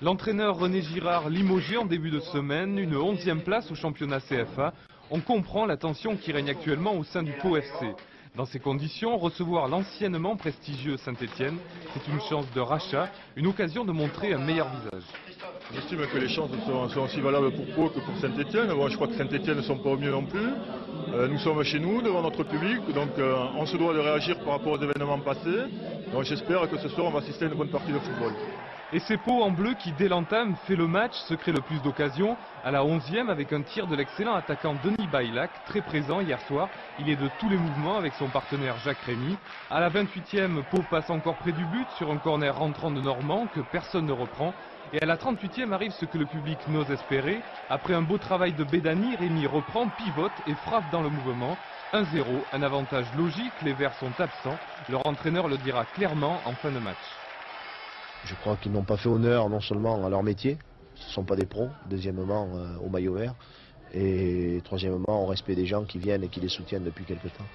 L'entraîneur René Girard limogé en début de semaine, une 11e place au championnat CFA. On comprend la tension qui règne actuellement au sein du Pau FC. Dans ces conditions, recevoir l'anciennement prestigieux Saint-Etienne, c'est une chance de rachat, une occasion de montrer un meilleur visage. J'estime que les chances sont, aussi valables pour Pau que pour Saint-Etienne. je crois que Saint-Etienne ne sont pas au mieux non plus. Euh, nous sommes chez nous, devant notre public, donc euh, on se doit de réagir par rapport aux événements passés. Donc j'espère que ce soir on va assister à une bonne partie de football. Et c'est Pau en bleu qui, dès l'entame, fait le match, se crée le plus d'occasions, à la 11e avec un tir de l'excellent attaquant Denis Bailac, très présent hier soir. Il est de tous les mouvements avec son partenaire Jacques Rémy. À la 28e, Pau passe encore près du but sur un corner rentrant de Normand que personne ne reprend. Et à la 38e arrive ce que le public n'ose espérer. Après un beau travail de Bédani, Rémy reprend, pivote et frappe dans le mouvement. 1-0, un avantage logique, les Verts sont absents. Leur entraîneur le dira clairement en fin de match. Je crois qu'ils n'ont pas fait honneur non seulement à leur métier, ce ne sont pas des pros, deuxièmement euh, au maillot vert, et troisièmement au respect des gens qui viennent et qui les soutiennent depuis quelque temps.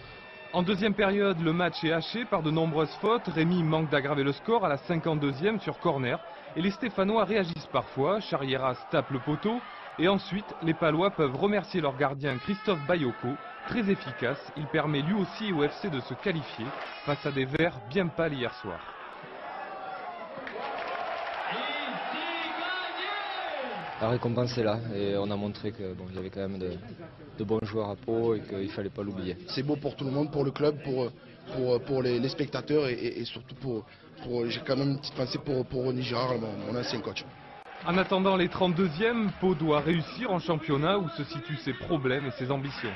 En deuxième période, le match est haché par de nombreuses fautes. Rémi manque d'aggraver le score à la 52e sur corner. Et les Stéphanois réagissent parfois. Charrieras tape le poteau. Et ensuite, les Palois peuvent remercier leur gardien Christophe Bayoko. Très efficace, il permet lui aussi au FC de se qualifier face à des Verts bien pâles hier soir. La récompense est là et on a montré qu'il y avait quand même de, bons joueurs à Pau et qu'il ne fallait pas l'oublier. C'est beau pour tout le monde, pour le club, pour, pour, pour les, spectateurs et, surtout pour, j'ai quand même une petite pensée pour, pour René Girard, mon, ancien coach. En attendant les 32e, Pau doit réussir en championnat où se situent ses problèmes et ses ambitions.